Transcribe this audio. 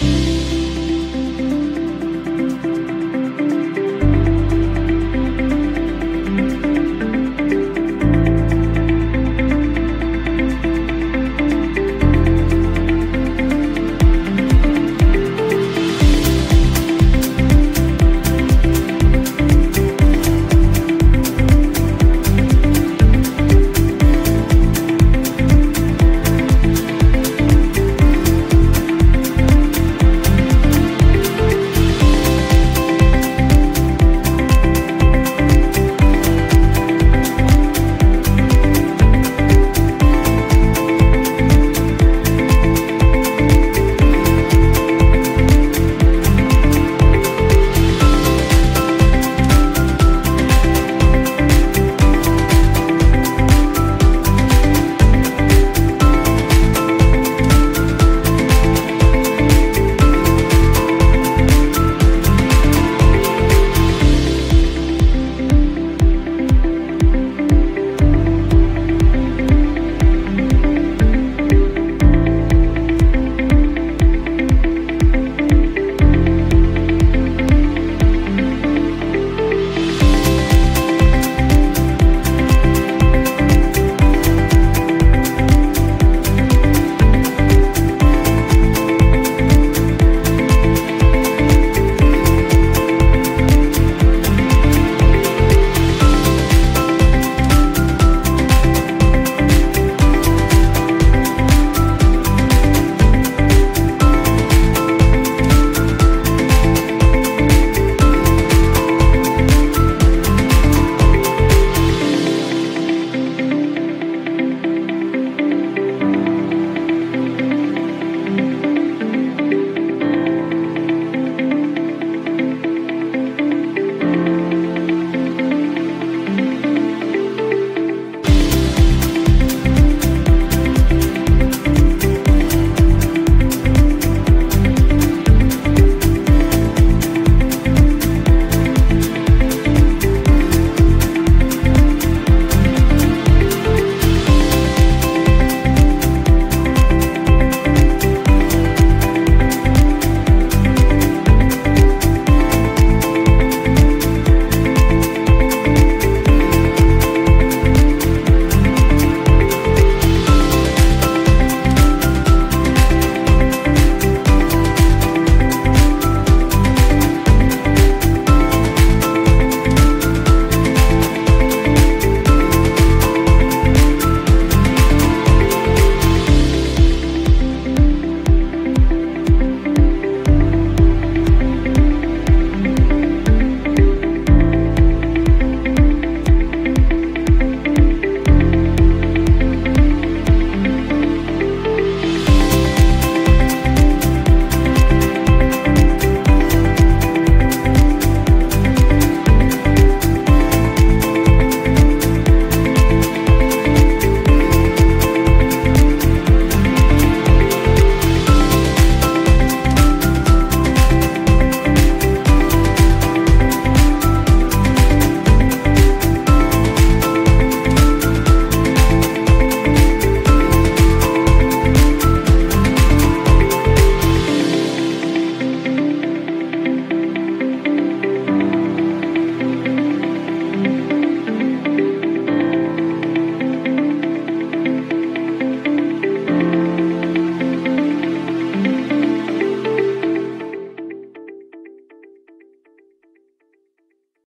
Bye.